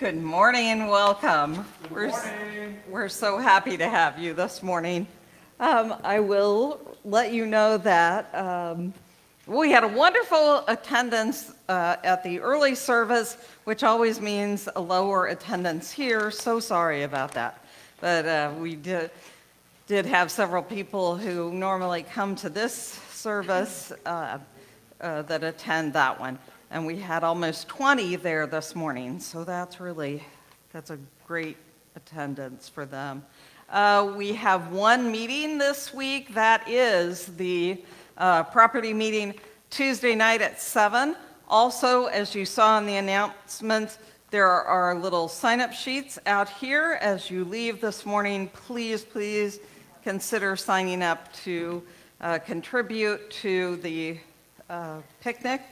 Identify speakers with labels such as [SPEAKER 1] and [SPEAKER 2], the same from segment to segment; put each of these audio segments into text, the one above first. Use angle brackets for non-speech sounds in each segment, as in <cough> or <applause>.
[SPEAKER 1] Good
[SPEAKER 2] morning and welcome. We're s- We're so happy to have you this morning. Um, I will let you know that um, we had a wonderful attendance uh, at the early service, which always means a lower attendance here. So sorry about that. But uh, we did, did have several people who normally come to this service uh, uh, that attend that one. And we had almost 20 there this morning, so that's really, that's a great attendance for them. Uh, We have one meeting this week, that is the uh, property meeting Tuesday night at 7. Also, as you saw in the announcements, there are little sign-up sheets out here. As you leave this morning, please, please consider signing up to uh, contribute to the uh, picnic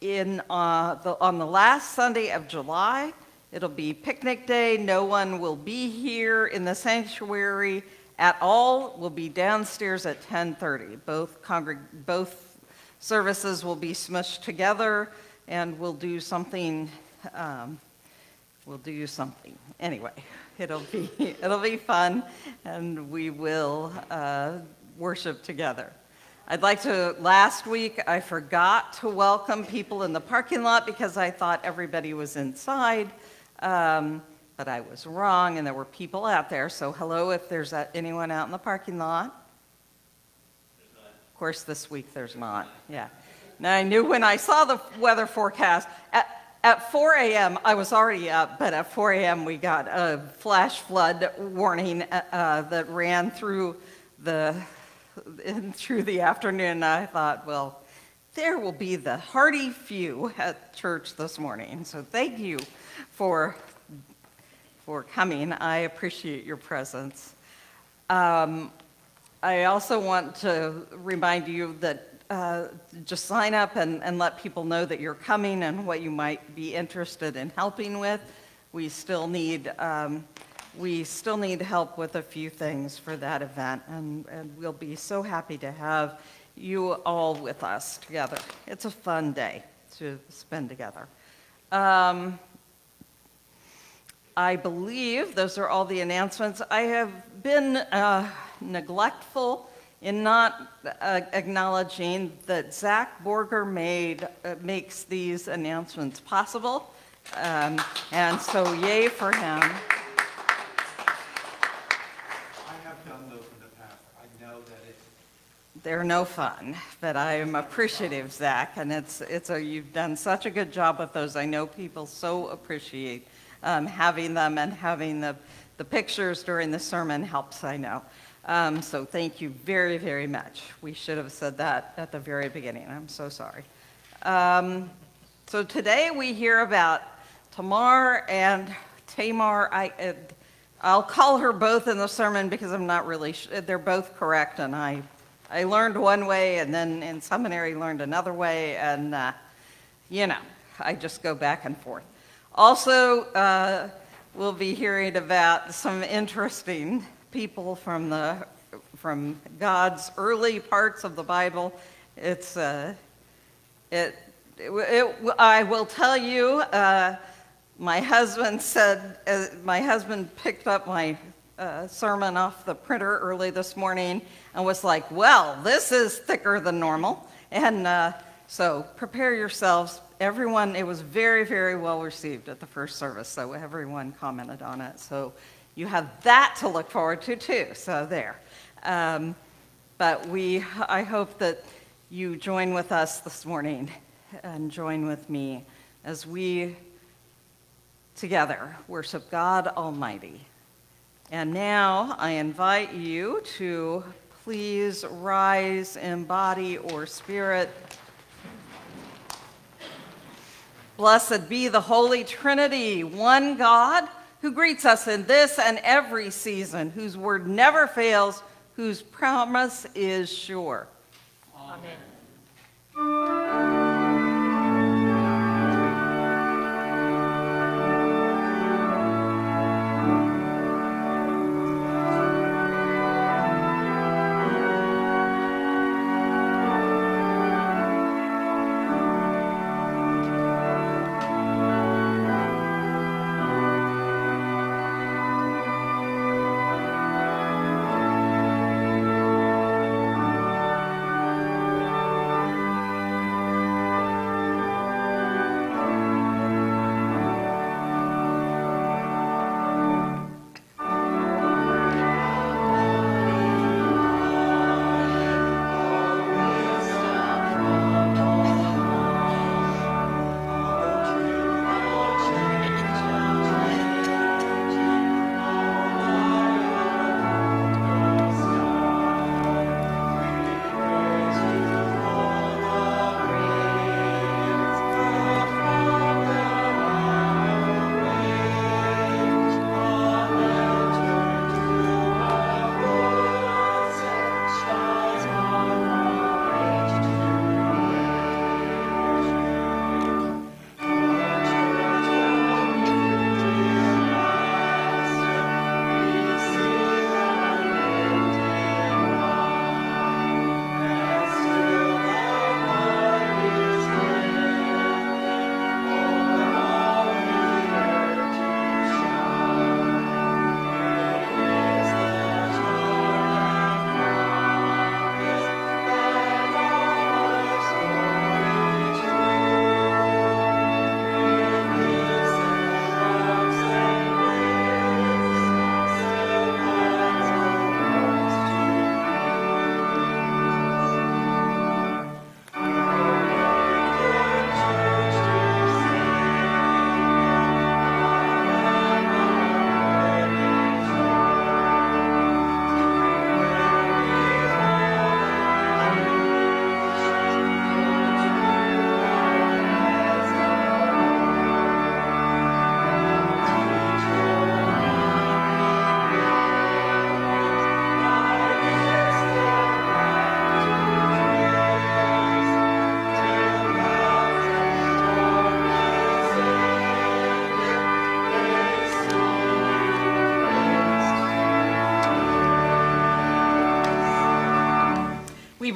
[SPEAKER 2] in, uh, the, on the last Sunday of July. It'll be picnic day. No one will be here in the sanctuary at all. We'll be downstairs at 10:30. Both congreg, both services will be smushed together, and we'll do something. Um, we'll do something. Anyway, it'll be <laughs> it'll be fun, and we will uh, worship together. I'd like to, last week, I forgot to welcome people in the parking lot because I thought everybody was inside, um, but I was wrong, and there were people out there. So hello if there's uh, anyone out in the parking lot. Of course, this week there's not, yeah. Now, I knew when I saw the weather forecast, at, at 4 a.m., I was already up, but at 4 a.m., we got a flash flood warning uh, uh, that ran through the <laughs> in, through the afternoon, I thought, well, there will be the hearty few at church this morning. So thank you for, for coming. I appreciate your presence. Um, I also want to remind you that uh, just sign up and, and let people know that you're coming and what you might be interested in helping with. We still need um, we still need help with a few things for that event, and, and we'll be so happy to have you all with us together. It's a fun day to spend together. Um, I believe those are all the announcements. I have been uh, neglectful in not uh, acknowledging that Zach Borger made, uh, makes these announcements possible. Um, And so yay for him.
[SPEAKER 3] I have done those in the past. I know that it's,
[SPEAKER 2] They're no fun, but I am appreciative, Zach, and it's, it's a, you've done such a good job with those. I know people so appreciate um, having them and having the, the pictures during the sermon helps, I know. Um, So thank you very, very much. We should have said that at the very beginning. I'm so sorry. Um, So today we hear about Tamar and Tamar. I, uh, I'll call her both in the sermon because I'm not really, they're both correct, and I, I learned one way, and then in seminary learned another way, and, uh, you know, I just go back and forth. Also, uh, we'll be hearing about some interesting people from the, from God's early parts of the Bible. It's, uh, it, it, it- I will tell you, uh, my husband said, uh, my husband picked up my uh, sermon off the printer early this morning and was like, well, this is thicker than normal. And uh, so prepare yourselves. Everyone, it was very, very well received at the first service, so everyone commented on it. So you have that to look forward to too. So there. Um, but we, I hope that you join with us this morning and join with me as we together worship God Almighty. And now I invite you to please rise in body or spirit. Blessed be the Holy Trinity, one God who greets us in this and every season, whose word never fails, whose promise is sure.
[SPEAKER 1] Amen.
[SPEAKER 2] We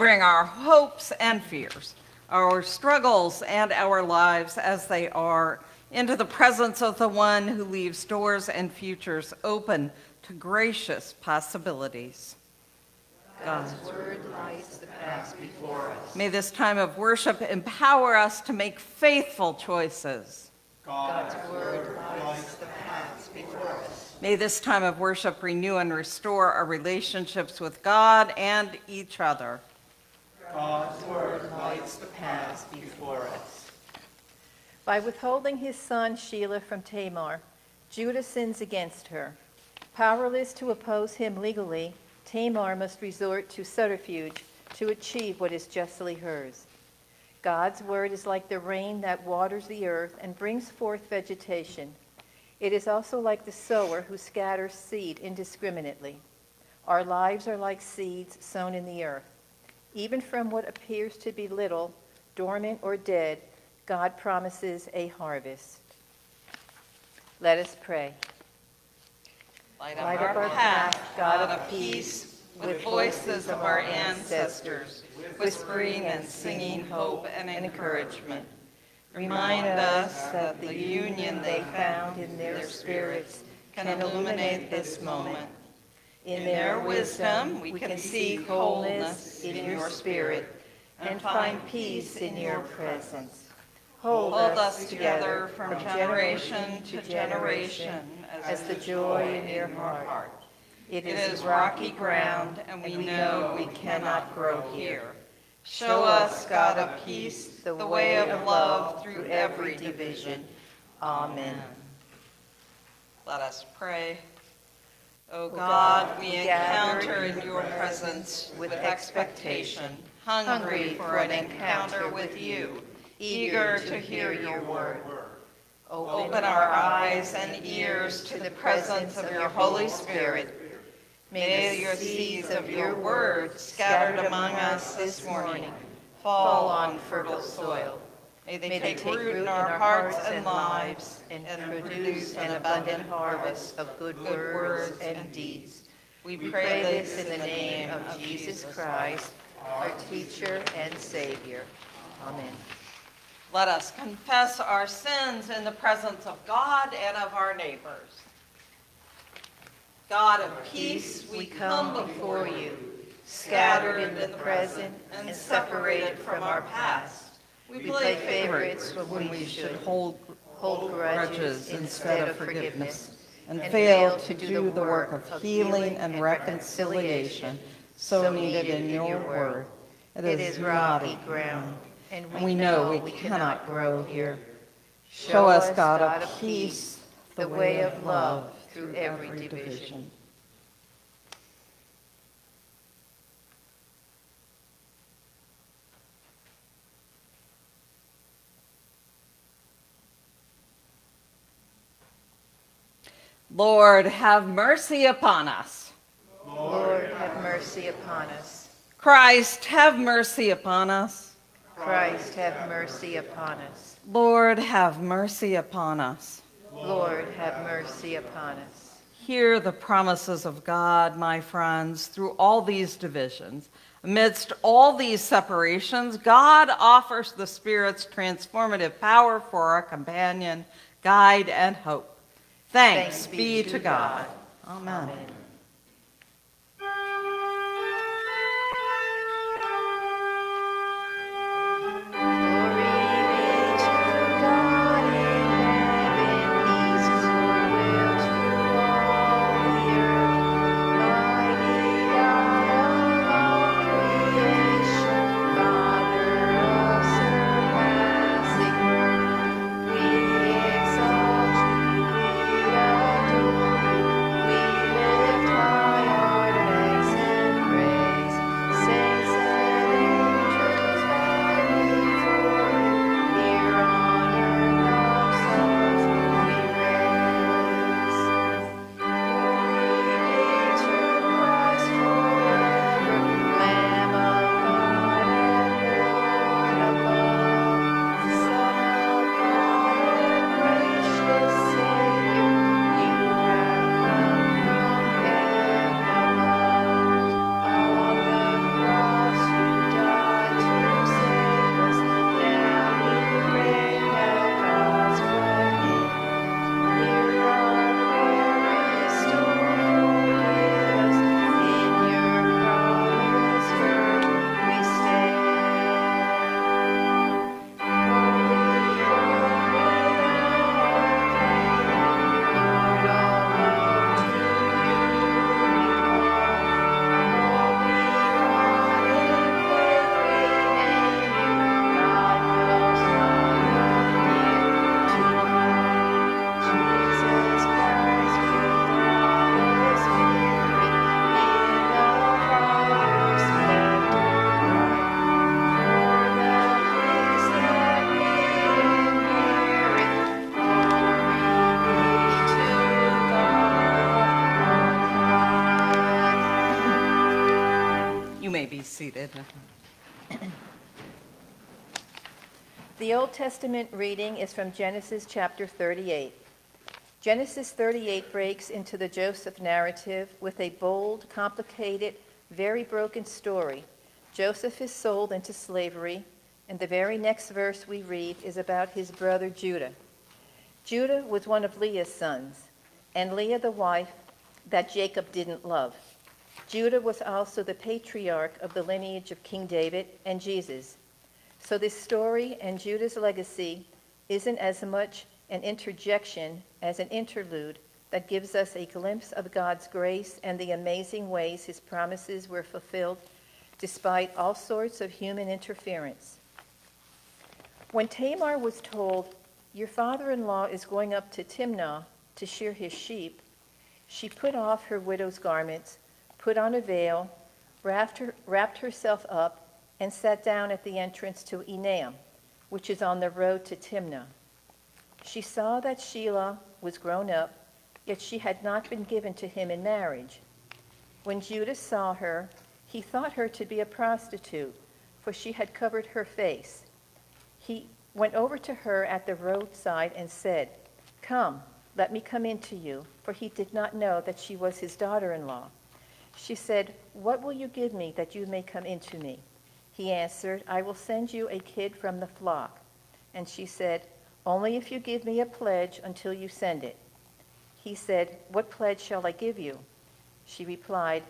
[SPEAKER 2] bring our hopes and fears, our struggles and our lives as they are into the presence of the one who leaves doors and futures open to gracious possibilities. God's
[SPEAKER 1] Word lights the path before us.
[SPEAKER 2] May this time of worship empower us to make faithful choices.
[SPEAKER 4] God's
[SPEAKER 5] Word lights the paths before us.
[SPEAKER 2] May this time of worship renew and restore our relationships with God and each other.
[SPEAKER 4] God's word
[SPEAKER 5] Lights the paths before us.
[SPEAKER 6] By withholding his son Shelah from Tamar, Judah sins against her. Powerless to oppose him legally, Tamar must resort to subterfuge to achieve what is justly hers. God's word is like the rain that waters the earth and brings forth vegetation. It is also like the sower who scatters seed indiscriminately. Our lives are like seeds sown in the earth. Even from what appears to be little, dormant, or dead, God promises a harvest. Let us pray.
[SPEAKER 2] Light
[SPEAKER 6] Light up our path, God of peace, with voices of our ancestors, whispering and singing hope and encouragement. Remind us that the union they found in their spirits can illuminate this moment. In their wisdom, we can seek wholeness in your spirit and find peace in your presence. Hold us together from generation to generation as the joy in your heart. It is rocky ground, and we know we cannot grow here. Show us, God of peace, the way of love through every division. Amen.
[SPEAKER 2] Let us pray. Oh oh o God, we encounter in your presence with expectation, hungry for an encounter with you, eager to hear your word. Oh, open our eyes and ears to the presence of your Holy Spirit. May your seeds of your word scattered among us this morning fall on fertile soil. May they take root in our hearts and lives and produce an abundant harvest of good words and deeds. We pray this in the name of Jesus Christ, our teacher and Savior. Amen. Let us confess our sins in the presence of God and of our neighbors. God of peace, we come before you, scattered in the present and separated from our past. We play favorites when we should hold
[SPEAKER 6] Hold
[SPEAKER 2] grudges instead of forgiveness, and fail to do the work of healing and reconciliation so needed in your word.
[SPEAKER 6] It is rocky ground, and
[SPEAKER 2] we know we cannot grow here. Show us, God of peace, the way of love through every division. Lord, have mercy upon us.
[SPEAKER 6] Lord, have mercy upon us.
[SPEAKER 2] Christ, have mercy upon us.
[SPEAKER 6] Christ, have mercy upon us.
[SPEAKER 2] Lord, have mercy upon us.
[SPEAKER 6] Lord, have mercy upon us.
[SPEAKER 2] Hear the promises of God, my friends, through all these divisions. Amidst all these separations, God offers the Spirit's transformative power for our companion, guide, and hope. Thanks, be to God. Amen.
[SPEAKER 6] Glory Testament reading is from Genesis chapter 38. Genesis 38 breaks into the Joseph narrative with a bold, complicated, very broken story. Joseph is sold into slavery, and the very next verse we read is about his brother Judah. Judah was one of Leah's sons, and Leah the wife that Jacob didn't love. Judah was also the patriarch of the lineage of King David and Jesus. So this story and Judah's legacy isn't as much an interjection as an interlude that gives us a glimpse of God's grace and the amazing ways his promises were fulfilled despite all sorts of human interference. When Tamar was told, Your father in law is going up to Timnah to shear his sheep, she put off her widow's garments, put on a veil, wrapped, her, wrapped herself up, and sat down at the entrance to Enaim, which is on the road to Timnah. She saw that Shelah was grown up, yet she had not been given to him in marriage. When Judah saw her, he thought her to be a prostitute, for she had covered her face. He went over to her at the roadside and said, Come, let me come in to you, for he did not know that she was his daughter in law. She said, What will you give me that you may come into me? He answered, I will send you a kid from the flock. And she said, Only if you give me a pledge until you send it. He said, What pledge shall I give you? She replied,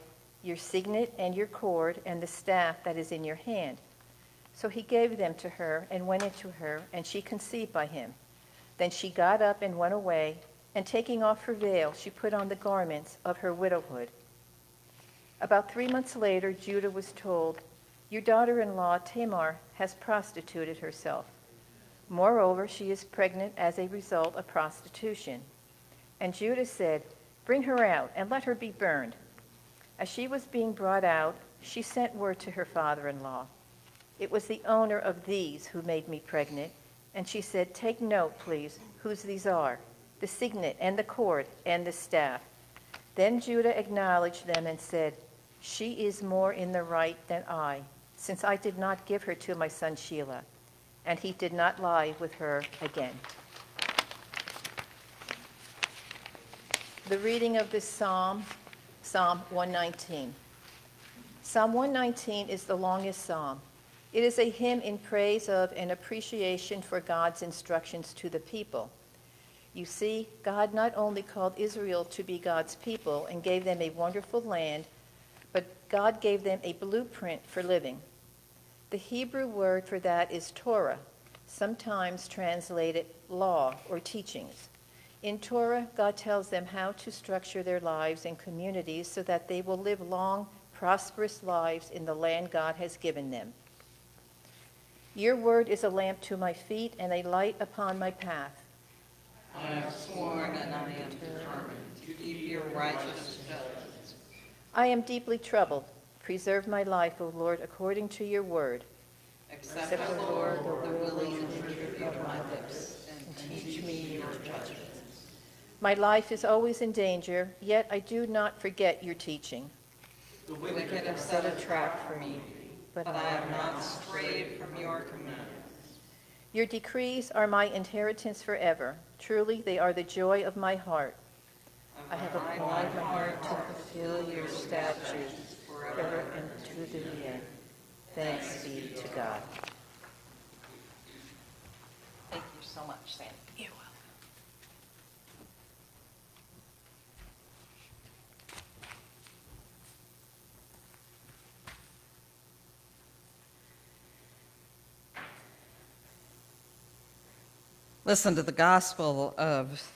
[SPEAKER 6] Your signet and your cord and the staff that is in your hand. So he gave them to her and went into her, and she conceived by him. Then she got up and went away, and taking off her veil, she put on the garments of her widowhood. About three months later, Judah was told, Your daughter in law, Tamar, has prostituted herself. Moreover, she is pregnant as a result of prostitution. And Judah said, Bring her out and let her be burned. As she was being brought out, she sent word to her father in law. It was the owner of these who made me pregnant. And she said, Take note, please, whose these are the signet and the cord and the staff. Then Judah acknowledged them and said, She is more in the right than I, since I did not give her to my son Shelah, And he did not lie with her again. The reading of this psalm, Psalm 119. Psalm 119 is the longest psalm. It is a hymn in praise of and appreciation for God's instructions to the people. You see, God not only called Israel to be God's people and gave them a wonderful land, but God gave them a blueprint for living. The Hebrew word for that is Torah, sometimes translated law or teachings. In Torah, God tells them how to structure their lives and communities so that they will live long, prosperous lives in the land God has given them. Your word is a lamp to my feet and a light upon my path.
[SPEAKER 2] I have sworn and I am determined to keep your righteous judgments.
[SPEAKER 6] I am deeply troubled. Preserve my life, O Lord, according to your word.
[SPEAKER 2] Accept, O Lord, the willing tribute of my lips, and teach me your judgments.
[SPEAKER 6] My life is always in danger, yet I do not forget your teaching.
[SPEAKER 2] The wicked have set a trap for me, but I have not strayed from your commandments.
[SPEAKER 6] Your decrees are my inheritance forever. Truly, they are the joy of my heart. I have applied my heart to fulfill your statutes forever and to the end. Thanks be to God.
[SPEAKER 2] Thank you so much, Sandy.
[SPEAKER 6] You're welcome.
[SPEAKER 2] Listen to the Gospel of,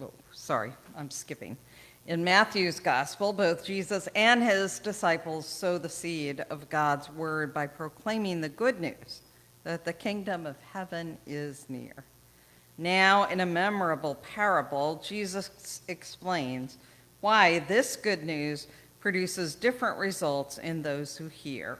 [SPEAKER 2] oh, sorry, I'm skipping. In Matthew's Gospel, both Jesus and his disciples sow the seed of God's word by proclaiming the good news that the kingdom of heaven is near. Now, in a memorable parable, Jesus explains why this good news produces different results in those who hear.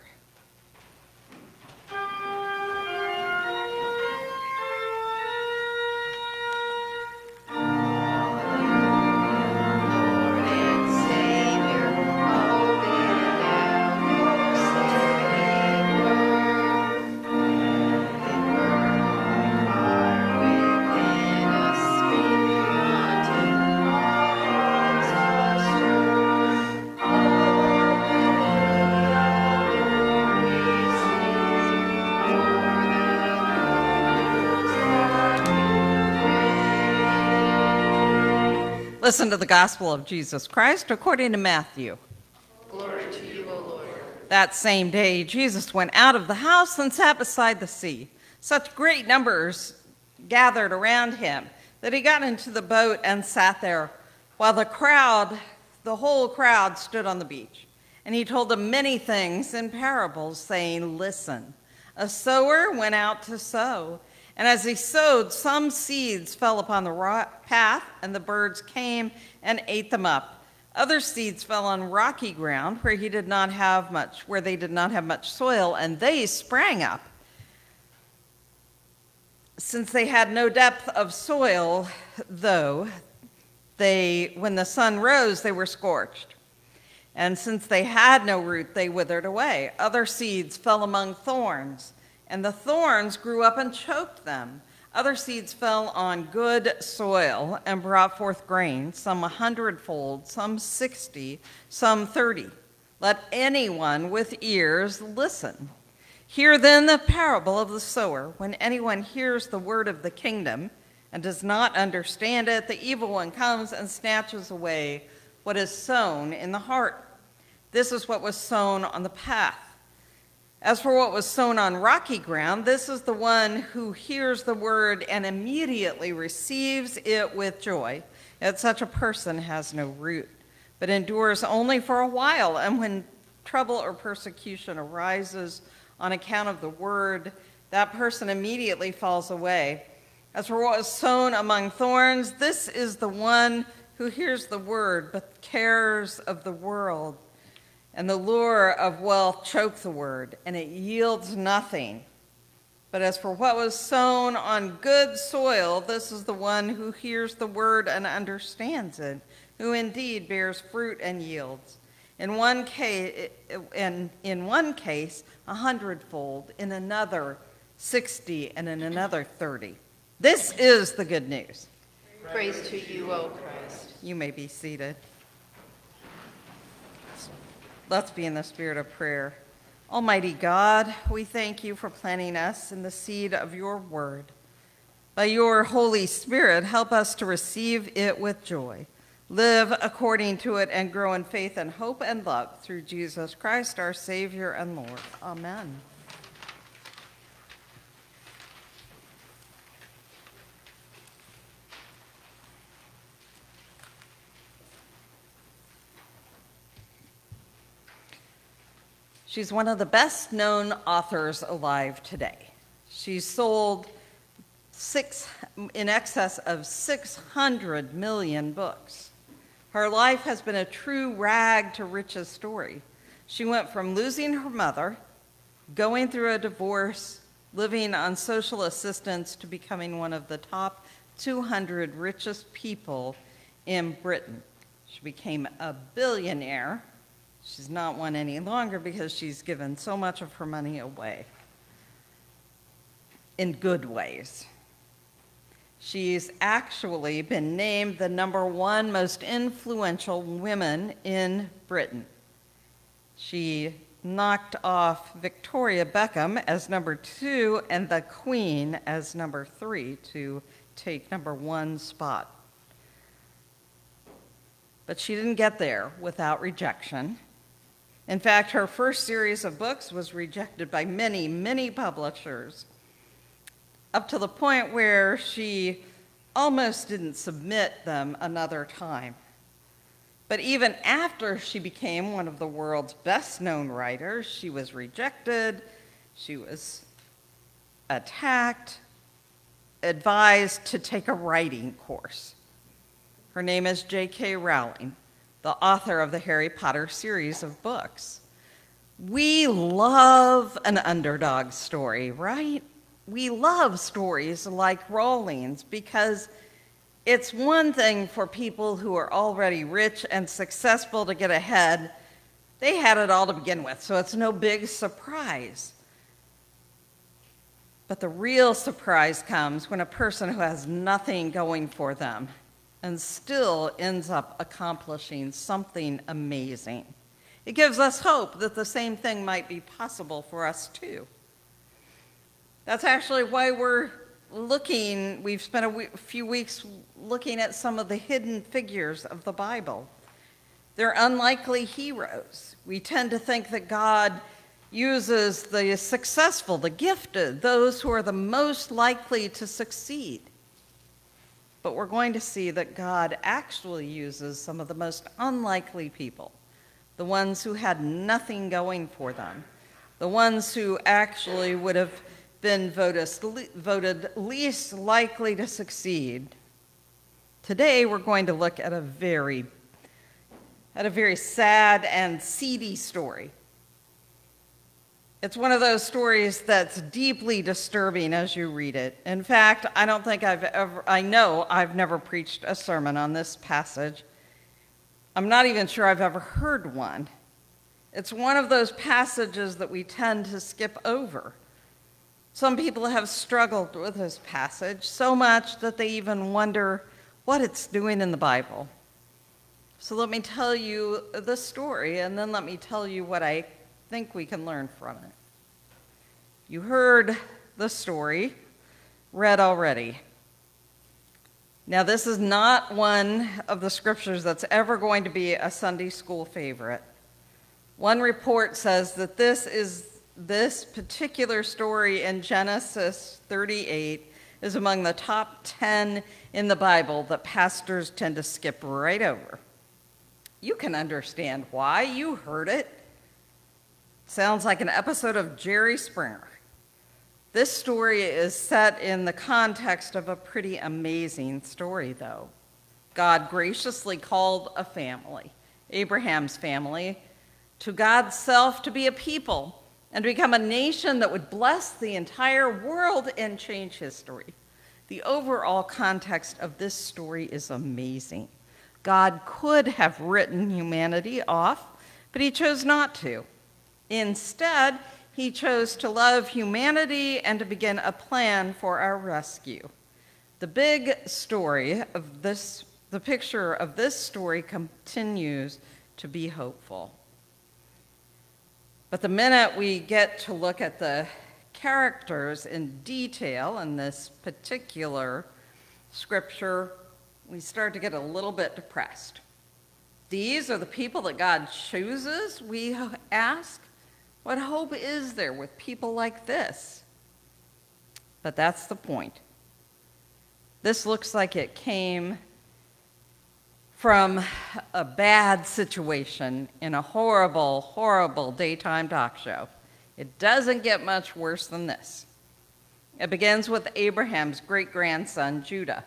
[SPEAKER 2] Listen to the gospel of Jesus Christ according to Matthew.
[SPEAKER 7] Glory to you, O Lord.
[SPEAKER 2] That same day, Jesus went out of the house and sat beside the sea. Such great numbers gathered around him that he got into the boat and sat there, while the crowd, the whole crowd, stood on the beach. And he told them many things in parables, saying, Listen, a sower went out to sow. And as he sowed, some seeds fell upon the path, and the birds came and ate them up. Other seeds fell on rocky ground where he did not have much, where they did not have much soil, and they sprang up. Since they had no depth of soil, though, they, when the sun rose, they were scorched. And since they had no root, they withered away. Other seeds fell among thorns and the thorns grew up and choked them. Other seeds fell on good soil and brought forth grain, some a hundredfold, some sixty, some thirty. Let anyone with ears listen. Hear then the parable of the sower. When anyone hears the word of the kingdom and does not understand it, the evil one comes and snatches away what is sown in the heart. This is what was sown on the path. As for what was sown on rocky ground, this is the one who hears the word and immediately receives it with joy. Yet such a person has no root, but endures only for a while. And when trouble or persecution arises on account of the word, that person immediately falls away. As for what was sown among thorns, this is the one who hears the word, but cares of the world and the lure of wealth choke the word, and it yields nothing. But as for what was sown on good soil, this is the one who hears the word and understands it, who indeed bears fruit and yields. In one case, in, in one case, a hundredfold, in another, sixty, and in another, thirty. This is the good news.
[SPEAKER 7] Praise to you, O Christ.
[SPEAKER 2] You may be seated. Let's be in the spirit of prayer. Almighty God, we thank you for planting us in the seed of your word. By your Holy Spirit, help us to receive it with joy, live according to it, and grow in faith and hope and love through Jesus Christ, our Savior and Lord. Amen. She's one of the best known authors alive today. She's sold six, in excess of 600 million books. Her life has been a true rag to riches story. She went from losing her mother, going through a divorce, living on social assistance, to becoming one of the top 200 richest people in Britain. She became a billionaire She's not one any longer because she's given so much of her money away in good ways. She's actually been named the number one most influential woman in Britain. She knocked off Victoria Beckham as number two and the Queen as number three to take number one spot. But she didn't get there without rejection. In fact, her first series of books was rejected by many, many publishers, up to the point where she almost didn't submit them another time. But even after she became one of the world's best known writers, she was rejected, she was attacked, advised to take a writing course. Her name is J.K. Rowling the author of the Harry Potter series of books. We love an underdog story, right? We love stories like Rowling's because it's one thing for people who are already rich and successful to get ahead. They had it all to begin with, so it's no big surprise. But the real surprise comes when a person who has nothing going for them and still ends up accomplishing something amazing. It gives us hope that the same thing might be possible for us too. That's actually why we're, looking, we've spent a few weeks looking at some of the hidden figures of the Bible. They're unlikely heroes. We tend to think that God uses the successful, the gifted, those who are the most likely to succeed. But we're going to see that God actually uses some of the most unlikely people, the ones who had nothing going for them, the ones who actually would have been voted, least likely to succeed. Today, we're going to look at a very, at a very sad and seedy story. It's one of those stories that's deeply disturbing as you read it. In fact, I don't think I've ever, I know I've never preached a sermon on this passage. I'm not even sure I've ever heard one. It's one of those passages that we tend to skip over. Some people have struggled with this passage so much that they even wonder what it's doing in the Bible. So let me tell you the story, and then let me tell you what I think we can learn from it. You heard the story read already. Now, this is not one of the scriptures that's ever going to be a Sunday school favorite. One report says that this is this particular story in Genesis 38 is among the top 10 in the Bible that pastors tend to skip right over. You can understand why. You heard it. Sounds like an episode of Jerry Springer. This story is set in the context of a pretty amazing story, though. God graciously called a family, Abraham's family, to God's self to be a people and to become a nation that would bless the entire world and change history. The overall context of this story is amazing. God could have written humanity off, but he chose not to. Instead, he chose to love humanity and to begin a plan for our rescue. The big story of this, the picture of this story continues to be hopeful. But the minute we get to look at the characters in detail in this particular scripture, we start to get a little bit depressed. These are the people that God chooses, we ask. What hope is there with people like this? But that's the point. This looks like it came from a bad situation in a horrible, horrible daytime talk show. It doesn't get much worse than this. It begins with Abraham's great grandson, Judah.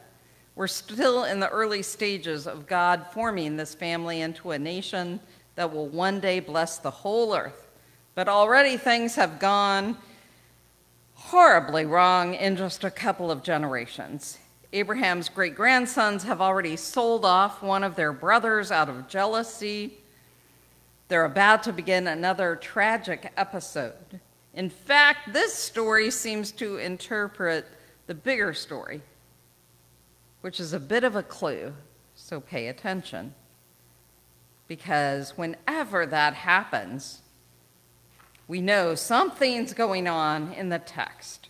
[SPEAKER 2] We're still in the early stages of God forming this family into a nation that will one day bless the whole earth. But already things have gone horribly wrong in just a couple of generations. Abraham's great grandsons have already sold off one of their brothers out of jealousy. They're about to begin another tragic episode. In fact, this story seems to interpret the bigger story, which is a bit of a clue, so pay attention. Because whenever that happens, we know something's going on in the text.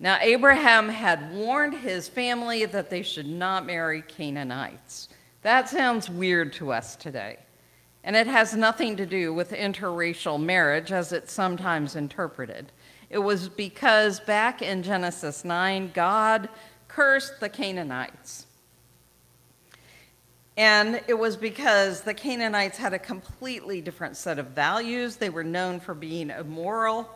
[SPEAKER 2] Now, Abraham had warned his family that they should not marry Canaanites. That sounds weird to us today. And it has nothing to do with interracial marriage as it's sometimes interpreted. It was because back in Genesis 9, God cursed the Canaanites. And it was because the Canaanites had a completely different set of values. They were known for being immoral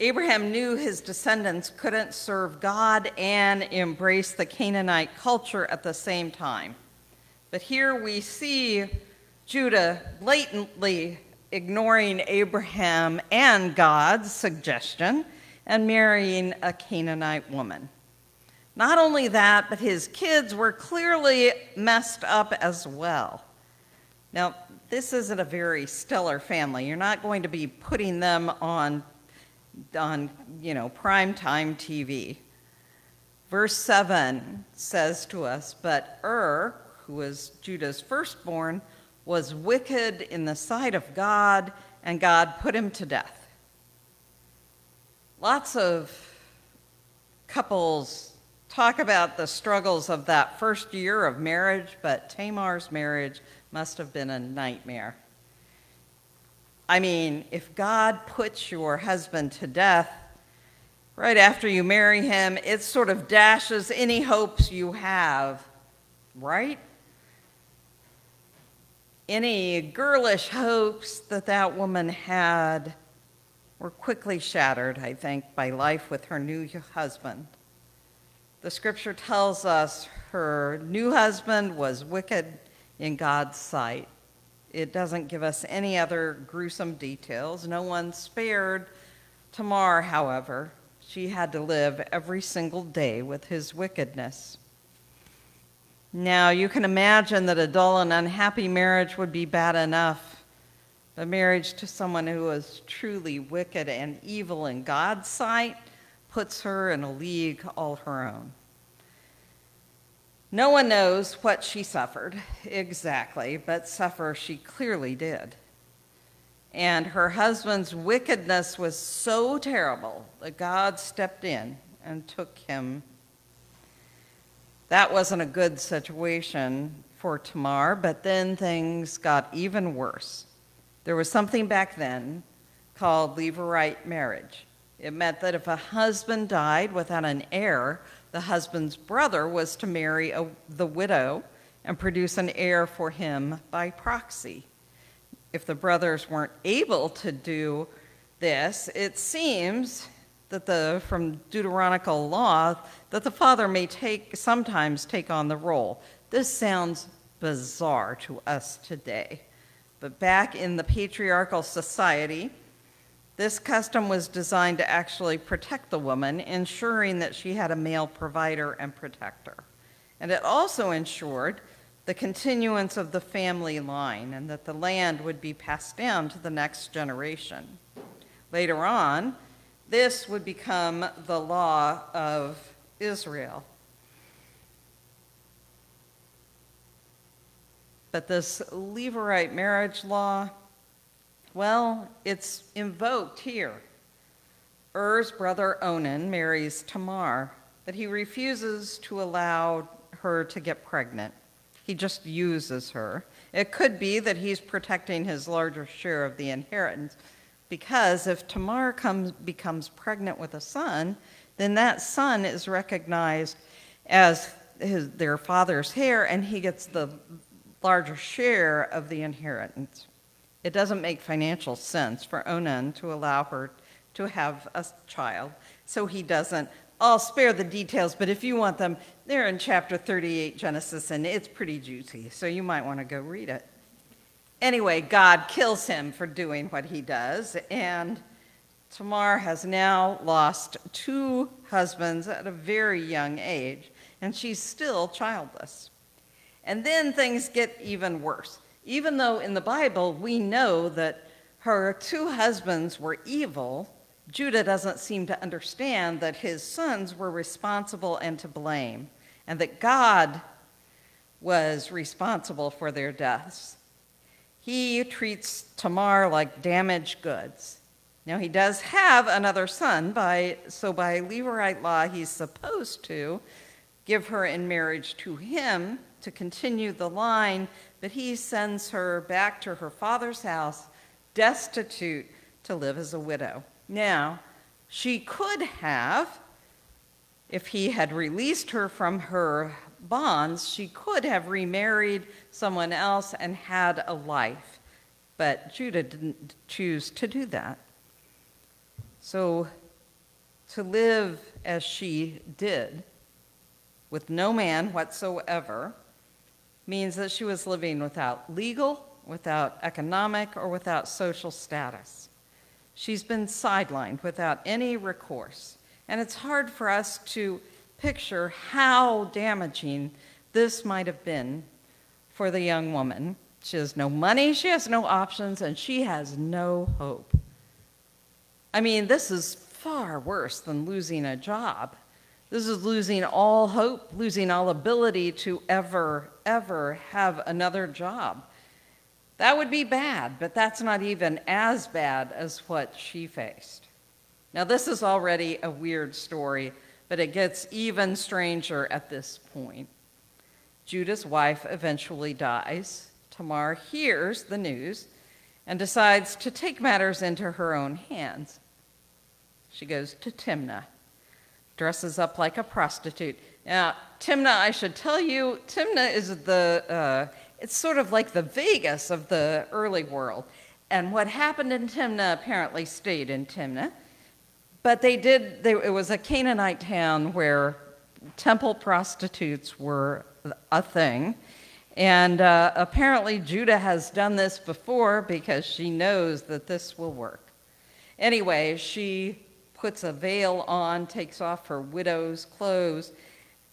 [SPEAKER 2] Abraham knew his descendants couldn't serve God and embrace the Canaanite culture at the same time. But here we see Judah blatantly ignoring Abraham and God's suggestion and marrying a Canaanite woman. Not only that, but his kids were clearly messed up as well. Now, this isn't a very stellar family. You're not going to be putting them on on, you know, primetime TV. Verse 7 says to us, But Ur, who was Judah's firstborn, was wicked in the sight of God, and God put him to death. Lots of couples talk about the struggles of that first year of marriage, but Tamar's marriage must have been a nightmare. I mean, if God puts your husband to death right after you marry him, it sort of dashes any hopes you have, right? Any girlish hopes that that woman had were quickly shattered, I think, by life with her new husband. The scripture tells us her new husband was wicked in God's sight. It doesn't give us any other gruesome details. No one spared Tamar, however. She had to live every single day with his wickedness. Now, you can imagine that a dull and unhappy marriage would be bad enough. But marriage to someone who is truly wicked and evil in God's sight puts her in a league all her own. No one knows what she suffered exactly, but suffer she clearly did. And her husband's wickedness was so terrible that God stepped in and took him. That wasn't a good situation for Tamar, but then things got even worse. There was something back then called levirate marriage. It meant that if a husband died without an heir, the husband's brother was to marry a, the widow and produce an heir for him by proxy. If the brothers weren't able to do this, it seems that the from Deuteronomical law that the father may take sometimes take on the role. This sounds bizarre to us today. But back in the patriarchal society, this custom was designed to actually protect the woman, ensuring that she had a male provider and protector. And it also ensured the continuance of the family line and that the land would be passed down to the next generation. Later on, this would become the law of Israel. But this Levirate marriage law well, it's invoked here. Er's brother Onan marries Tamar, but he refuses to allow her to get pregnant. He just uses her. It could be that he's protecting his larger share of the inheritance, because if Tamar comes, becomes pregnant with a son, then that son is recognized as his, their father's heir, and he gets the larger share of the inheritance. It doesn't make financial sense for Onan to allow her to have a child, so he doesn't. I'll spare the details, but if you want them, they're in chapter 38 Genesis, and it's pretty juicy, so you might want to go read it. Anyway, God kills him for doing what he does, and Tamar has now lost two husbands at a very young age, and she's still childless. And then things get even worse even though in the Bible we know that her two husbands were evil, Judah doesn't seem to understand that his sons were responsible and to blame, and that God was responsible for their deaths. He treats Tamar like damaged goods. Now he does have another son, by, so by Levirate law, he's supposed to give her in marriage to him to continue the line but he sends her back to her father's house, destitute, to live as a widow. Now, she could have, if he had released her from her bonds, she could have remarried someone else and had a life. But Judah didn't choose to do that. So, to live as she did, with no man whatsoever, means that she was living without legal, without economic, or without social status. She's been sidelined without any recourse. And it's hard for us to picture how damaging this might have been for the young woman. She has no money, she has no options, and she has no hope. I mean, this is far worse than losing a job. This is losing all hope, losing all ability to ever, ever have another job. That would be bad, but that's not even as bad as what she faced. Now, this is already a weird story, but it gets even stranger at this point. Judah's wife eventually dies. Tamar hears the news and decides to take matters into her own hands. She goes to Timnah, dresses up like a prostitute. Now, Timna, I should tell you, Timna is the, uh, it's sort of like the Vegas of the early world. And what happened in Timna apparently stayed in Timna. But they did, they, it was a Canaanite town where temple prostitutes were a thing. And uh, apparently, Judah has done this before because she knows that this will work. Anyway, she puts a veil on, takes off her widow's clothes.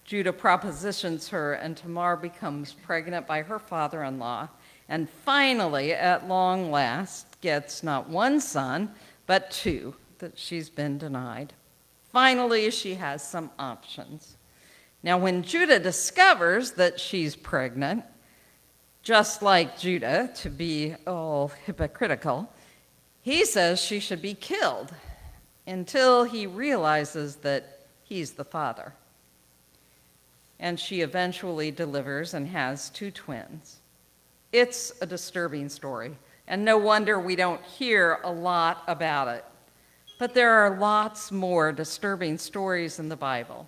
[SPEAKER 2] Judah propositions her, and Tamar becomes pregnant by her father in law. And finally, at long last, gets not one son, but two that she's been denied. Finally, she has some options. Now, when Judah discovers that she's pregnant, just like Judah, to be all hypocritical, he says she should be killed until he realizes that he's the father. And she eventually delivers and has two twins. It's a disturbing story, and no wonder we don't hear a lot about it. But there are lots more disturbing stories in the Bible.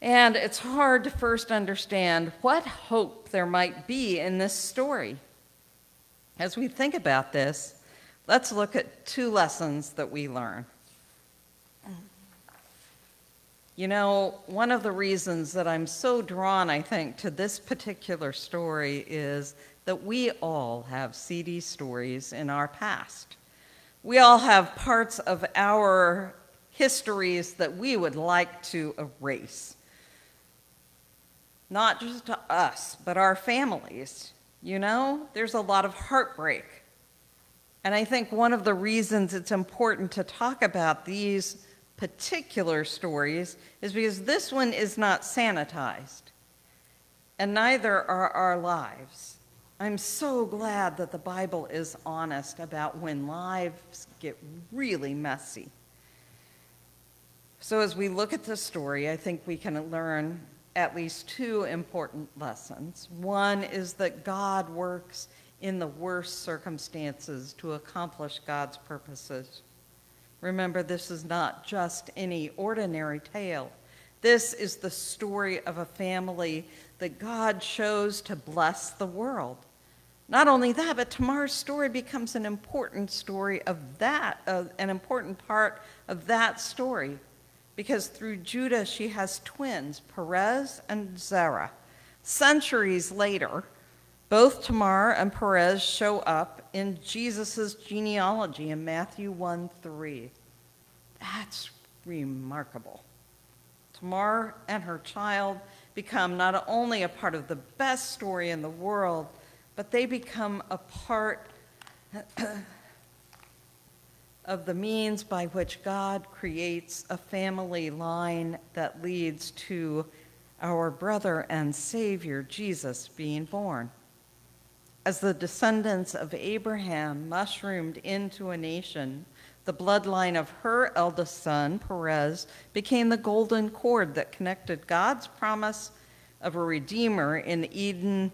[SPEAKER 2] And it's hard to first understand what hope there might be in this story. As we think about this, let's look at two lessons that we learn. You know, one of the reasons that I'm so drawn, I think, to this particular story is that we all have seedy stories in our past. We all have parts of our histories that we would like to erase not just to us, but our families. You know, there's a lot of heartbreak. And I think one of the reasons it's important to talk about these particular stories is because this one is not sanitized, and neither are our lives. I'm so glad that the Bible is honest about when lives get really messy. So, as we look at this story, I think we can learn at least two important lessons. One is that God works in the worst circumstances to accomplish God's purposes. Remember, this is not just any ordinary tale. This is the story of a family that God chose to bless the world. Not only that, but Tamar's story becomes an important story of that, uh, an important part of that story because through Judah she has twins, Perez and Zerah. Centuries later, both Tamar and Perez show up in Jesus' genealogy in Matthew 1 3. That's remarkable. Tamar and her child become not only a part of the best story in the world, but they become a part <clears throat> of the means by which God creates a family line that leads to our brother and Savior, Jesus, being born. As the descendants of Abraham mushroomed into a nation, the bloodline of her eldest son, Perez, became the golden cord that connected God's promise of a Redeemer in Eden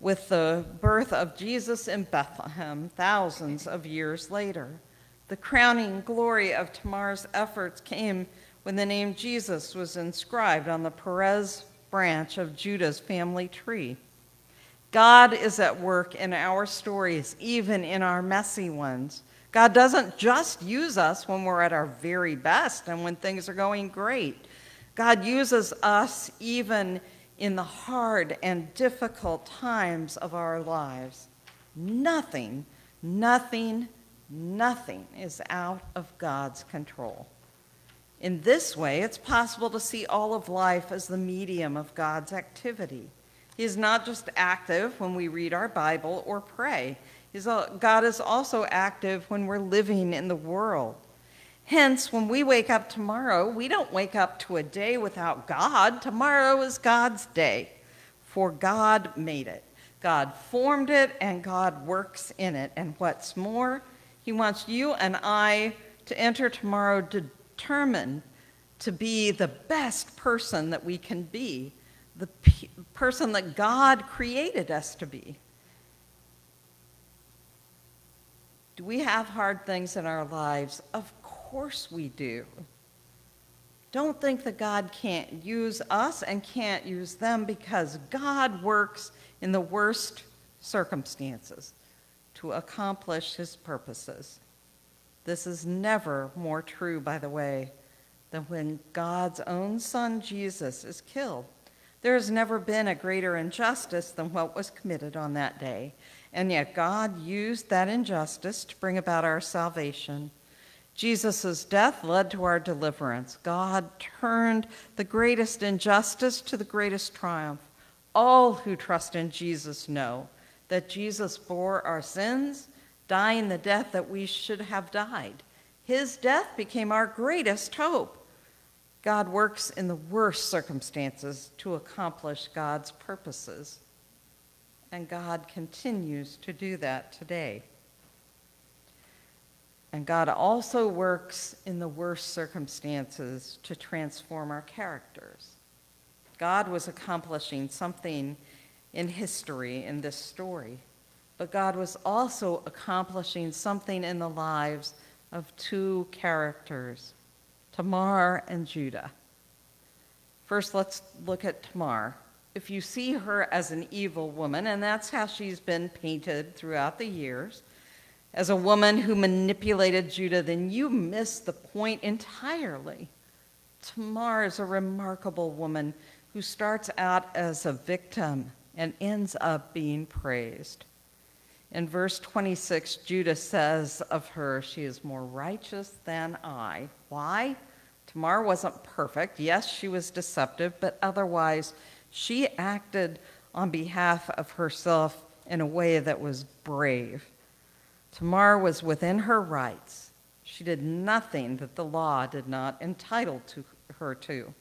[SPEAKER 2] with the birth of Jesus in Bethlehem thousands of years later. The crowning glory of Tamar's efforts came when the name Jesus was inscribed on the Perez branch of Judah's family tree. God is at work in our stories, even in our messy ones. God doesn't just use us when we're at our very best and when things are going great. God uses us even in the hard and difficult times of our lives. Nothing, nothing, Nothing is out of God's control. In this way, it's possible to see all of life as the medium of God's activity. He is not just active when we read our Bible or pray. A, God is also active when we're living in the world. Hence, when we wake up tomorrow, we don't wake up to a day without God. Tomorrow is God's day, for God made it. God formed it, and God works in it. And what's more, he wants you and I to enter tomorrow determined to be the best person that we can be, the person that God created us to be. Do we have hard things in our lives? Of course we do. Don't think that God can't use us and can't use them because God works in the worst circumstances to accomplish his purposes. This is never more true, by the way, than when God's own son Jesus is killed. There has never been a greater injustice than what was committed on that day. And yet, God used that injustice to bring about our salvation. Jesus' death led to our deliverance. God turned the greatest injustice to the greatest triumph. All who trust in Jesus know that Jesus bore our sins, dying the death that we should have died. His death became our greatest hope. God works in the worst circumstances to accomplish God's purposes. And God continues to do that today. And God also works in the worst circumstances to transform our characters. God was accomplishing something in history in this story, but God was also accomplishing something in the lives of two characters, Tamar and Judah. First, let's look at Tamar. If you see her as an evil woman, and that's how she's been painted throughout the years, as a woman who manipulated Judah, then you miss the point entirely. Tamar is a remarkable woman who starts out as a victim and ends up being praised. In verse 26, Judah says of her, She is more righteous than I. Why? Tamar wasn't perfect. Yes, she was deceptive, but otherwise, she acted on behalf of herself in a way that was brave. Tamar was within her rights. She did nothing that the law did not entitle to her to.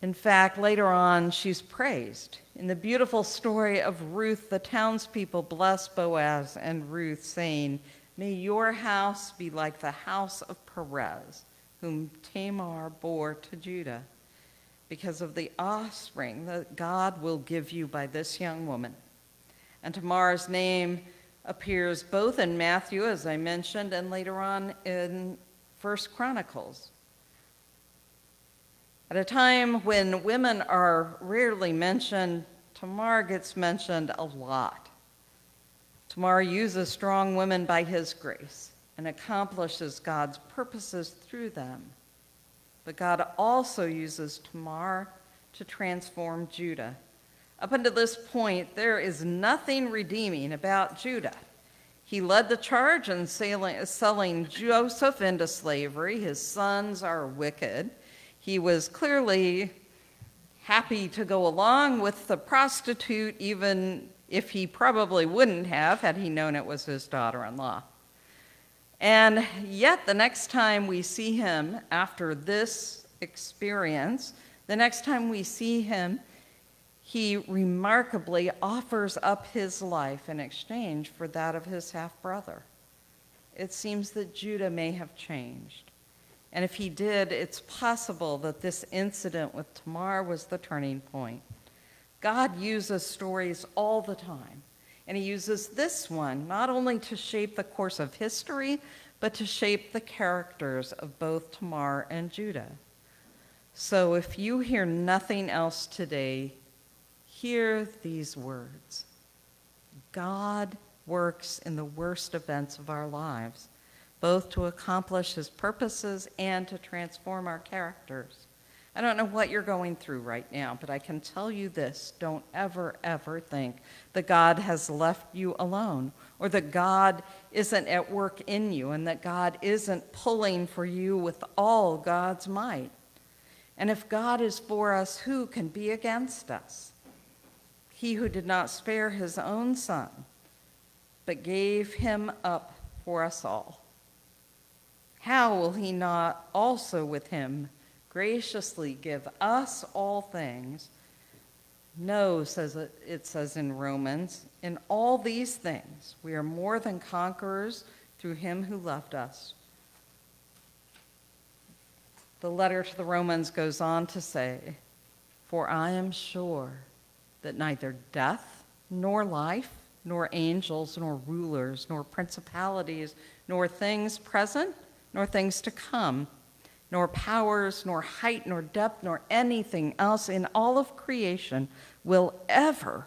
[SPEAKER 2] In fact, later on, she's praised. In the beautiful story of Ruth, the townspeople bless Boaz and Ruth, saying, May your house be like the house of Perez, whom Tamar bore to Judah, because of the offspring that God will give you by this young woman. And Tamar's name appears both in Matthew, as I mentioned, and later on in First Chronicles. At a time when women are rarely mentioned, Tamar gets mentioned a lot. Tamar uses strong women by his grace and accomplishes God's purposes through them. But God also uses Tamar to transform Judah. Up until this point, there is nothing redeeming about Judah. He led the charge in selling Joseph into slavery. His sons are wicked. He was clearly happy to go along with the prostitute, even if he probably wouldn't have had he known it was his daughter in law. And yet, the next time we see him after this experience, the next time we see him, he remarkably offers up his life in exchange for that of his half brother. It seems that Judah may have changed. And if he did, it's possible that this incident with Tamar was the turning point. God uses stories all the time, and he uses this one not only to shape the course of history, but to shape the characters of both Tamar and Judah. So if you hear nothing else today, hear these words God works in the worst events of our lives, both to accomplish his purposes and to transform our characters. I don't know what you're going through right now, but I can tell you this don't ever, ever think that God has left you alone or that God isn't at work in you and that God isn't pulling for you with all God's might. And if God is for us, who can be against us? he who did not spare his own son, but gave him up for us all. How will he not also with him graciously give us all things? No, says it, it says in Romans, in all these things we are more than conquerors through him who loved us. the letter to the Romans goes on to say, For I am sure that neither death nor life, nor angels, nor rulers, nor principalities, nor things present, nor things to come, nor powers, nor height, nor depth, nor anything else in all of creation will ever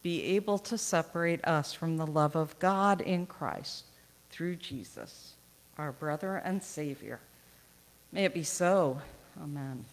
[SPEAKER 2] be able to separate us from the love of God in Christ through Jesus, our brother and Savior. May it be so. Amen.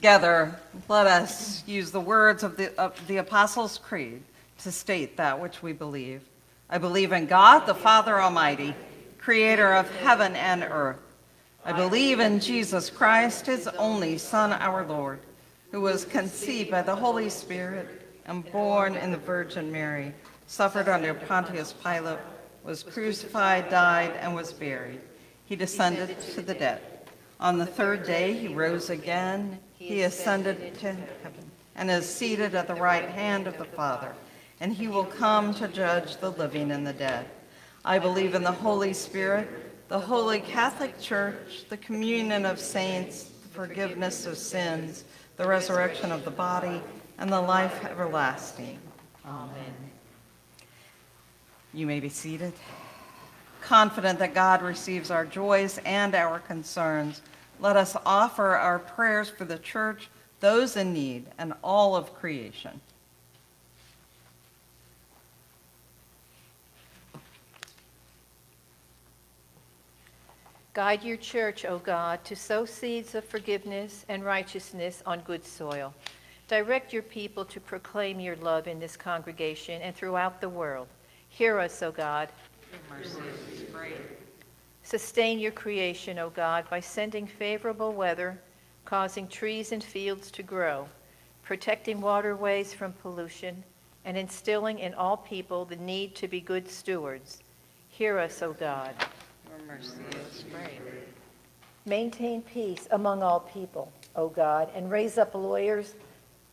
[SPEAKER 2] Together, let us use the words of the, of the Apostles' Creed to state that which we believe. I believe in God, the Father Almighty, creator of heaven and earth. I believe in Jesus Christ, his only Son, our Lord, who was conceived by the Holy Spirit and born in the Virgin Mary, suffered under Pontius Pilate, was crucified, died, and was buried. He descended to the dead. On the third day, he rose again. He ascended to heaven and is seated at the right hand of the Father, and he will come to judge the living and the dead. I believe in the Holy Spirit, the holy Catholic Church, the communion of saints, the forgiveness of sins, the resurrection of the body, and the life everlasting. Amen. You may be seated. Confident that God receives our joys and our concerns, let us offer our prayers for the church, those in need, and all of creation.
[SPEAKER 6] Guide your church, O God, to sow seeds of forgiveness and righteousness on good soil. Direct your people to proclaim your love in this congregation and throughout the world. Hear us, O God.
[SPEAKER 2] Your mercy is great.
[SPEAKER 6] Sustain your creation, O God, by sending favorable weather, causing trees and fields to grow, protecting waterways from pollution, and instilling in all people the need to be good stewards. Hear us, O God.
[SPEAKER 2] Your mercy is great.
[SPEAKER 6] Maintain peace among all people, O God, and raise up lawyers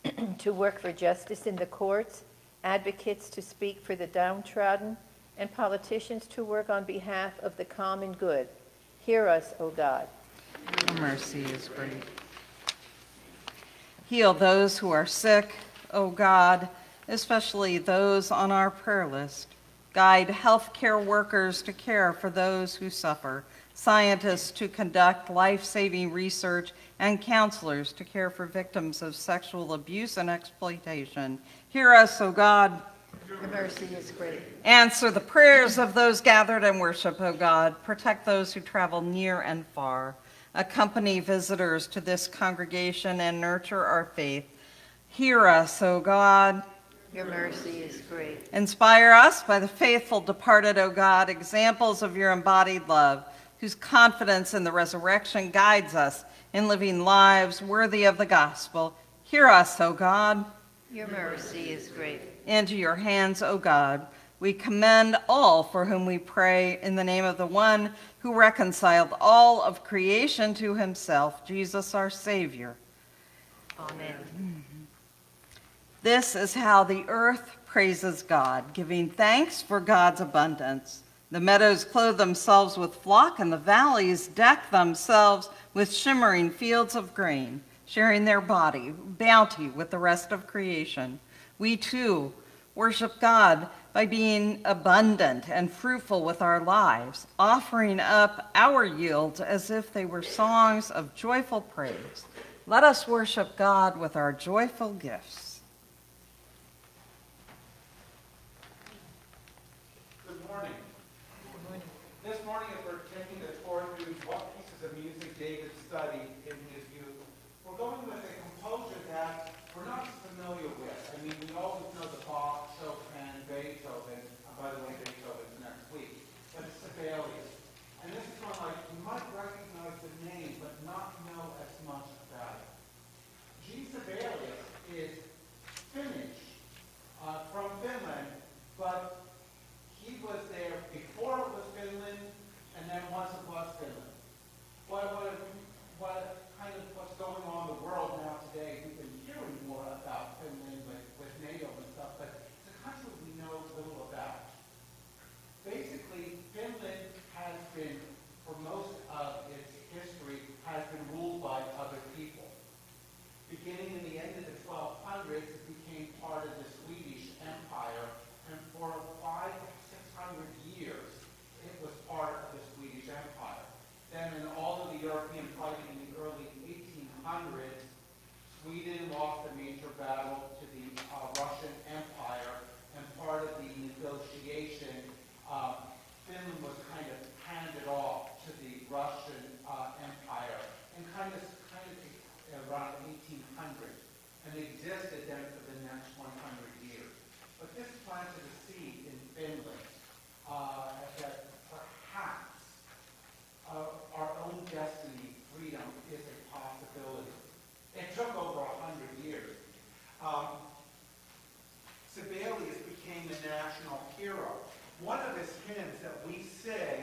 [SPEAKER 6] <clears throat> to work for justice in the courts, advocates to speak for the downtrodden, and politicians to work on behalf of the common good. Hear us, O God.
[SPEAKER 2] Your mercy is great. Heal those who are sick, O God, especially those on our prayer list. Guide healthcare workers to care for those who suffer, scientists to conduct life-saving research, and counselors to care for victims of sexual abuse and exploitation. Hear us, O God.
[SPEAKER 6] Your mercy is great.
[SPEAKER 2] Answer the prayers of those gathered in worship, O God. Protect those who travel near and far. Accompany visitors to this congregation and nurture our faith. Hear us, O God.
[SPEAKER 6] Your mercy is great.
[SPEAKER 2] Inspire us by the faithful departed, O God, examples of your embodied love, whose confidence in the resurrection guides us in living lives worthy of the gospel. Hear us, O God.
[SPEAKER 6] Your mercy is great.
[SPEAKER 2] Into your hands, O God, we commend all for whom we pray in the name of the one who reconciled all of creation to himself, Jesus our Savior.
[SPEAKER 6] Amen.
[SPEAKER 2] This is how the earth praises God, giving thanks for God's abundance. The meadows clothe themselves with flock, and the valleys deck themselves with shimmering fields of grain, sharing their body, bounty with the rest of creation. We too worship God by being abundant and fruitful with our lives, offering up our yields as if they were songs of joyful praise. Let us worship God with our joyful gifts.
[SPEAKER 3] Good morning. This morning, as we're taking the tour through what pieces of music David studied in his youth, we're going with a composer that we're not familiar with. I mean, we always know the Bach, Chopin, Beethoven. Uh, by the way, Beethoven's next week. But it's Sibelius. And this is one like you might recognize the name, but not know as much about it. G. Sibelius is Finnish, uh, from Finland, but he was there before it was Finland, and then once it was Finland. What, what, what kind of what's going on in the world now today, we've been hearing more about Finland with, with NATO and stuff, but it's a country we know little about. Basically, Finland has been, for most of its history, has been ruled by other people. Beginning in the end of the 1200s, it became part of the Swedish Empire, and for five, six hundred years, it was part of the Swedish Empire. Then in all of the European fighting in the early 1800s, Sweden lost a major battle to the uh, Russian Empire, and part of the negotiation, uh, Finland was kind of handed off to the Russian uh, Empire, and kind of, kind of around 1800. And it existed then for the next 100 years. But this planted a seed in Finland uh, that perhaps uh, our own destiny, freedom, is a possibility. It took over 100 years. Um, Sibelius became the national hero. One of his hymns that we sing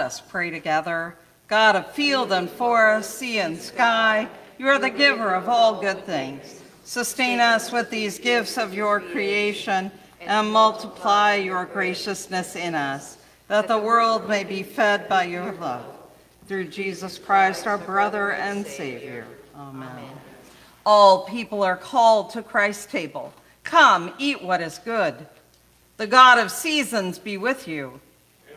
[SPEAKER 2] Let us pray together. God of field and forest, sea and sky, you are the giver of all good things. Sustain us with these gifts of your creation and multiply your graciousness in us, that the world may be fed by your love. Through Jesus Christ, our brother and Savior. Amen. All people are called to Christ's table. Come, eat what is good. The God of seasons be with you.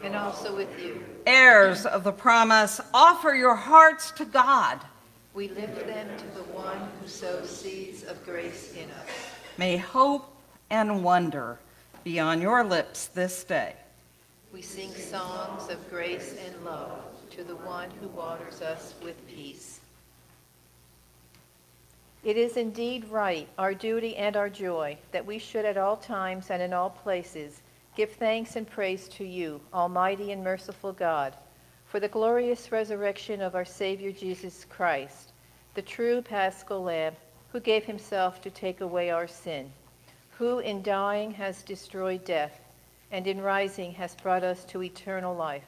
[SPEAKER 7] And also with you.
[SPEAKER 2] Heirs of the promise, offer your hearts to God.
[SPEAKER 7] We lift them to the one who sows seeds of grace in us.
[SPEAKER 2] May hope and wonder be on your lips this day.
[SPEAKER 7] We sing songs of grace and love to the one who waters us with peace.
[SPEAKER 6] It is indeed right, our duty and our joy, that we should at all times and in all places give thanks and praise to you, Almighty and merciful God, for the glorious resurrection of our Savior Jesus Christ, the true paschal Lamb, who gave himself to take away our sin, who in dying has destroyed death, and in rising has brought us to eternal life.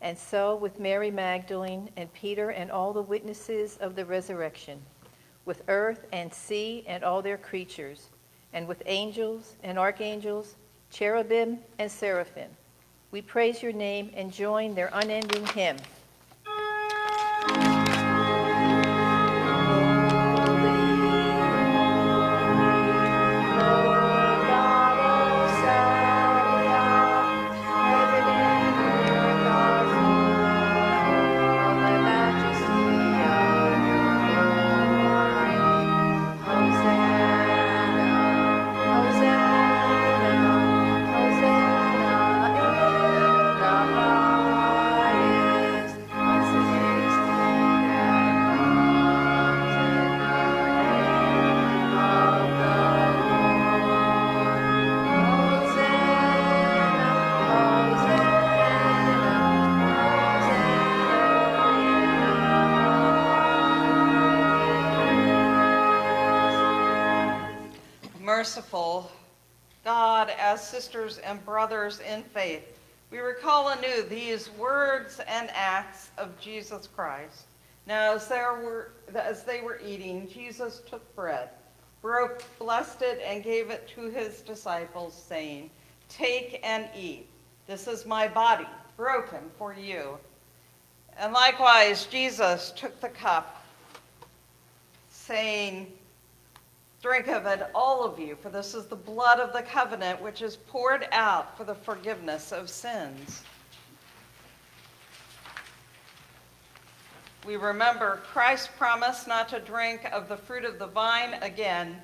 [SPEAKER 6] And so, with Mary Magdalene and Peter and all the witnesses of the resurrection, with earth and sea and all their creatures, and with angels and archangels, cherubim and seraphim. We praise your name and join their unending hymn.
[SPEAKER 2] Merciful God, as sisters and brothers in faith, we recall anew these words and acts of Jesus Christ. Now, as, there were, as they were eating, Jesus took bread, broke, blessed it, and gave it to his disciples, saying, Take and eat. This is my body, broken for you. And likewise, Jesus took the cup, saying, Drink of it, all of you, for this is the blood of the covenant which is poured out for the forgiveness of sins. We remember Christ's promise not to drink of the fruit of the vine again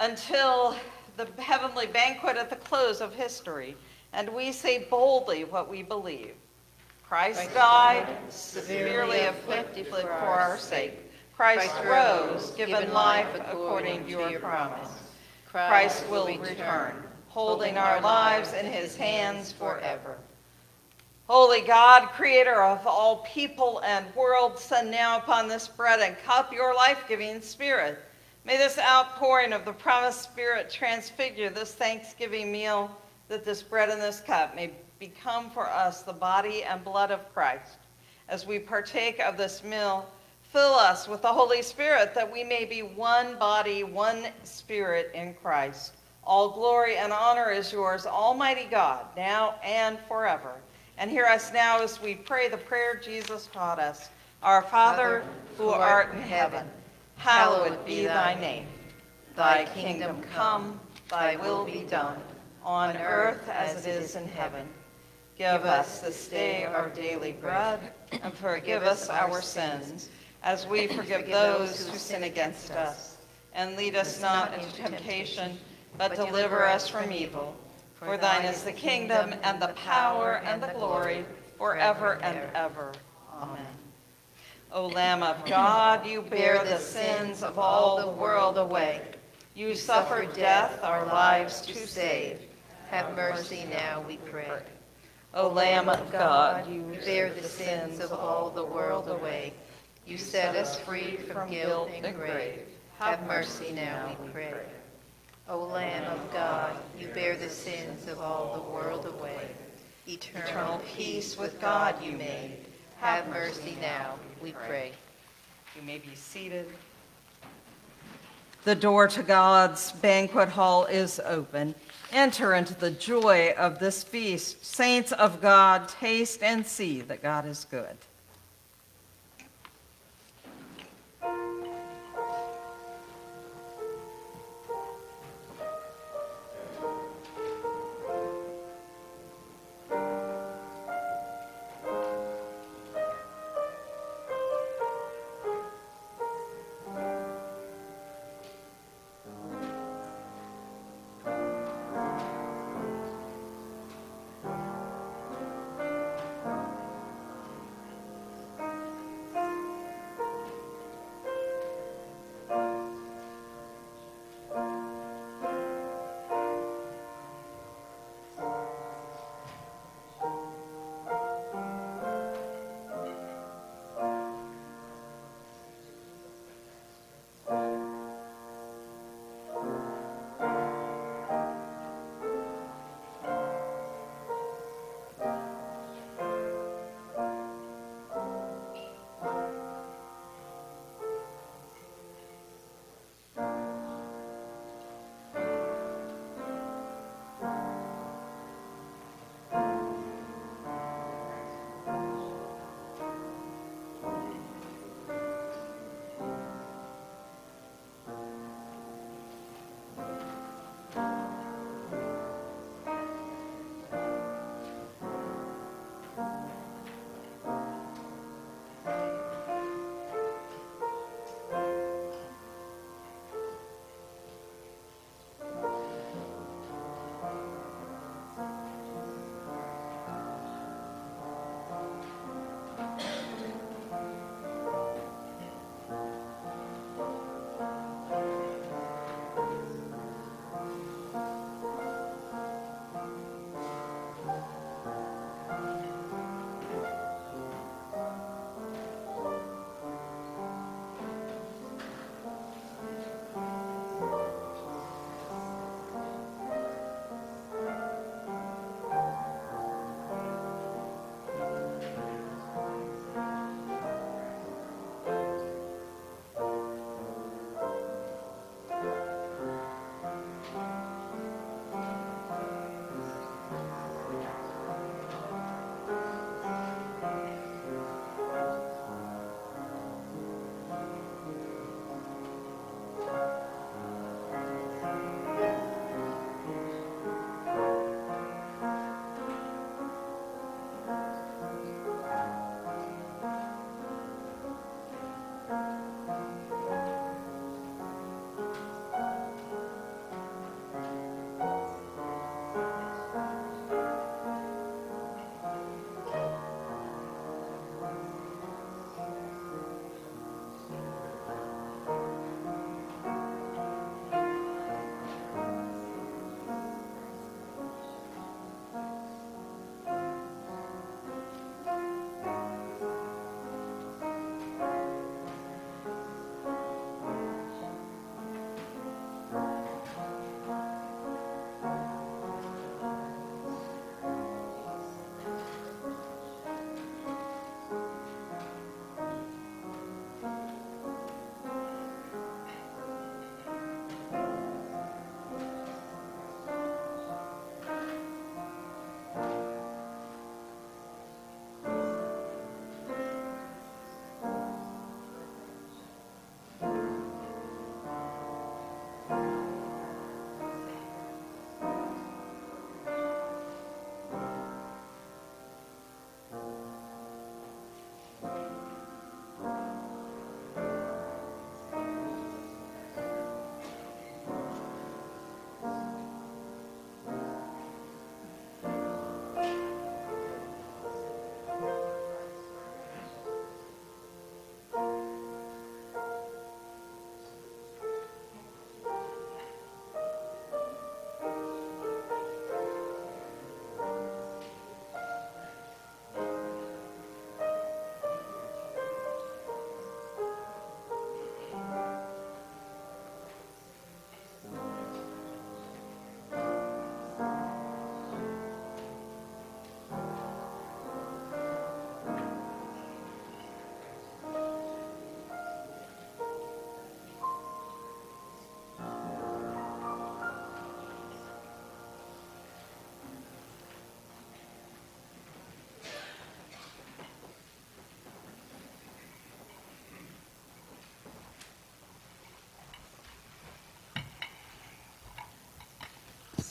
[SPEAKER 2] until the heavenly banquet at the close of history. And we say boldly what we believe. Christ died, severely afflicted for our sake. Christ rose, given life according to your promise. Christ will return, holding our lives in his hands forever. Holy God, creator of all people and world, send now upon this bread and cup your life-giving spirit. May this outpouring of the promised spirit transfigure this Thanksgiving meal, that this bread and this cup may become for us the body and blood of Christ. As we partake of this meal, Fill us with the Holy Spirit that we may be one body, one spirit in Christ. All glory and honor is yours, Almighty God, now and forever. And hear us now as we pray the prayer Jesus taught us. Our Father, who art in heaven, hallowed be thy name. Thy kingdom come, thy will be done, on earth as it is in heaven. Give us this day our daily bread, and forgive us our sins as we forgive those who sin against us. And lead us not into temptation, but deliver us from evil. For thine is the kingdom, and the power, and the glory, forever and ever. Amen. O Lamb of God, you bear the sins of all the world away. You suffered death our lives to save.
[SPEAKER 7] Have mercy now, we pray.
[SPEAKER 2] O Lamb of God, you
[SPEAKER 7] bear the sins of all the world away. You set us free from guilt and grave. Have mercy now, we pray. O Lamb of God, you bear the sins of all the world away.
[SPEAKER 6] Eternal peace with God you made. Have mercy now, we pray.
[SPEAKER 2] You may be seated. The door to God's banquet hall is open. Enter into the joy of this feast. Saints of God, taste and see that God is good.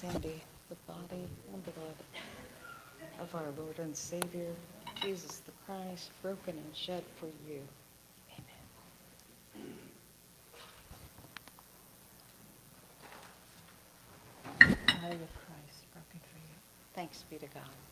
[SPEAKER 5] Sandy the body and blood of our Lord and Savior, Jesus the Christ, broken and shed for you. Amen.
[SPEAKER 6] Body of Christ broken for you.
[SPEAKER 5] Thanks be to God.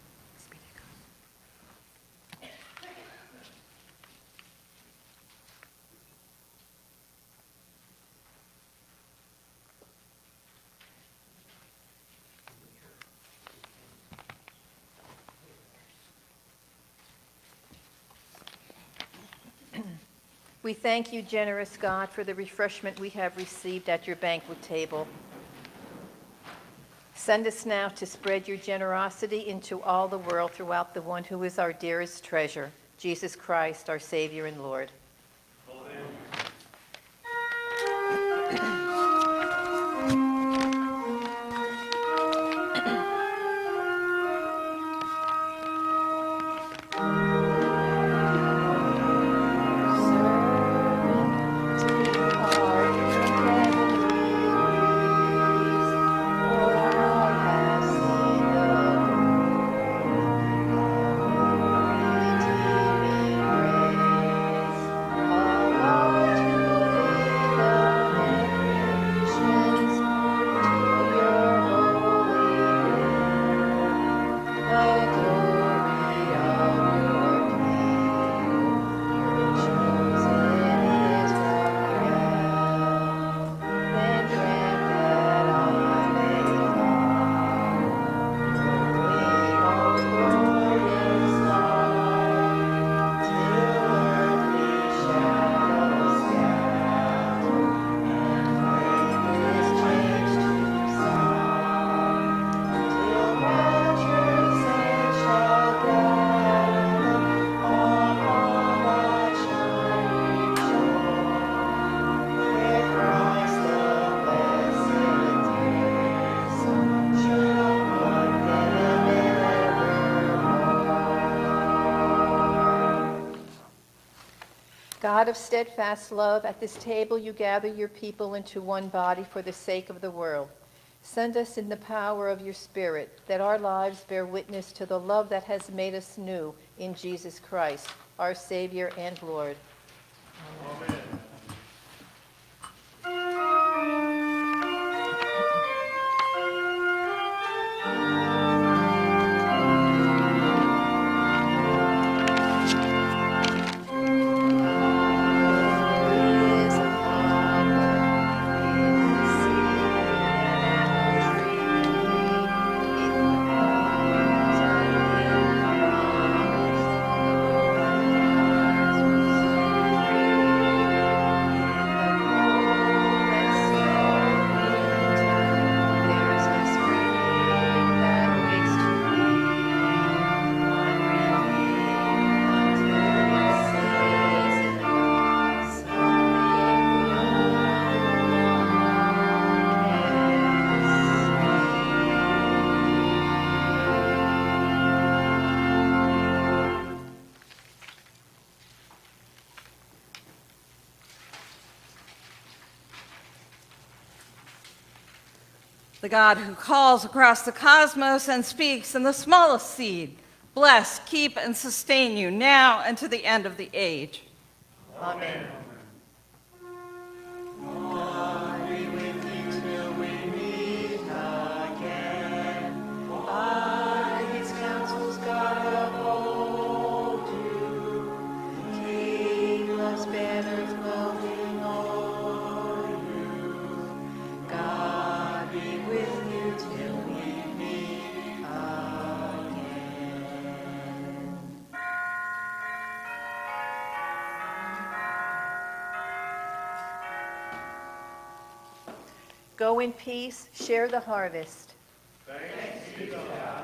[SPEAKER 6] We thank you, generous God, for the refreshment we have received at your banquet table. Send us now to spread your generosity into all the world throughout the one who is our dearest treasure, Jesus Christ, our Savior and Lord. God of steadfast love, at this table you gather your people into one body for the sake of the world. Send us in the power of your Spirit, that our lives bear witness to the love that has made us new in Jesus Christ, our Savior and Lord.
[SPEAKER 2] The God who calls across the cosmos and speaks in the smallest seed, bless, keep, and sustain you now and to the end of the age.
[SPEAKER 6] Amen. In peace, share the harvest. Thanks be to God.